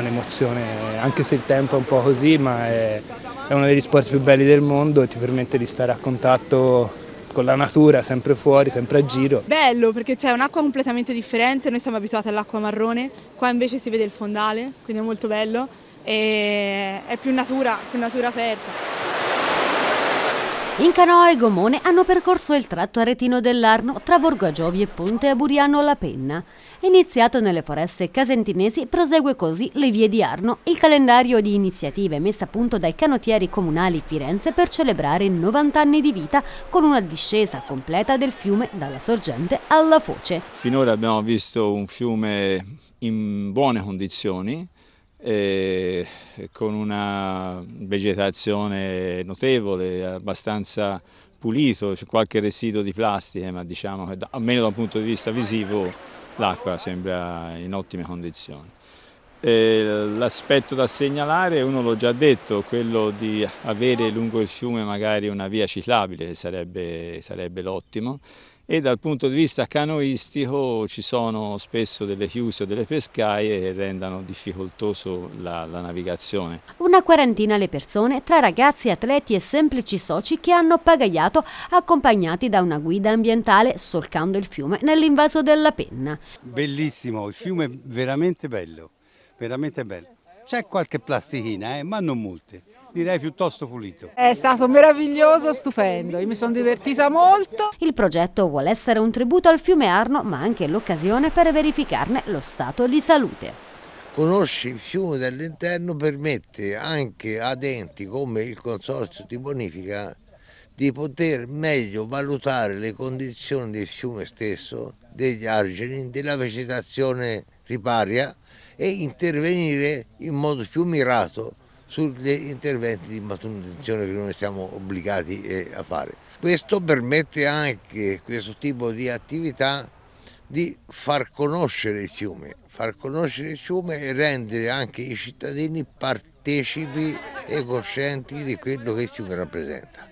un'emozione, anche se il tempo è un po' così, ma è, è uno degli sport più belli del mondo e ti permette di stare a contatto con la natura, sempre fuori, sempre a giro. Bello perché c'è un'acqua completamente differente, noi siamo abituati all'acqua marrone, qua invece si vede il fondale, quindi è molto bello e è più natura, più natura aperta. In canoa e gomone hanno percorso il tratto aretino dell'Arno tra Borgo Agiovi e Ponte Aburiano La Penna. Iniziato nelle foreste casentinesi, prosegue così le vie di Arno, il calendario di iniziative messo a punto dai canottieri comunali Firenze per celebrare i 90 anni di vita con una discesa completa del fiume dalla sorgente alla foce. Finora abbiamo visto un fiume in buone condizioni, eh, con una vegetazione notevole, abbastanza pulito, c'è qualche residuo di plastica, ma diciamo che almeno da un punto di vista visivo l'acqua sembra in ottime condizioni. L'aspetto da segnalare, uno l'ho già detto, quello di avere lungo il fiume magari una via ciclabile sarebbe, sarebbe l'ottimo e dal punto di vista canoistico ci sono spesso delle chiuse o delle pescaie che rendano difficoltoso la, la, navigazione. Una quarantina le persone, tra ragazzi, atleti e semplici soci che hanno pagaiato accompagnati da una guida ambientale solcando il fiume nell'invaso della penna. Bellissimo, il fiume è veramente bello, veramente bello. C'è qualche plastichina, eh, ma non molte, direi piuttosto pulito. È stato meraviglioso, stupendo, io mi sono divertita molto. Il progetto vuole essere un tributo al fiume Arno, ma anche l'occasione per verificarne lo stato di salute. Conosci il fiume dall'interno permette anche ad enti come il Consorzio di Bonifica di poter meglio valutare le condizioni del fiume stesso, degli argini, della vegetazione riparia e intervenire in modo più mirato sugli interventi di manutenzione che noi siamo obbligati eh, a fare. Questo permette anche questo tipo di attività di far conoscere il fiume, far conoscere il fiume e rendere anche i cittadini partecipi e coscienti di quello che il fiume rappresenta.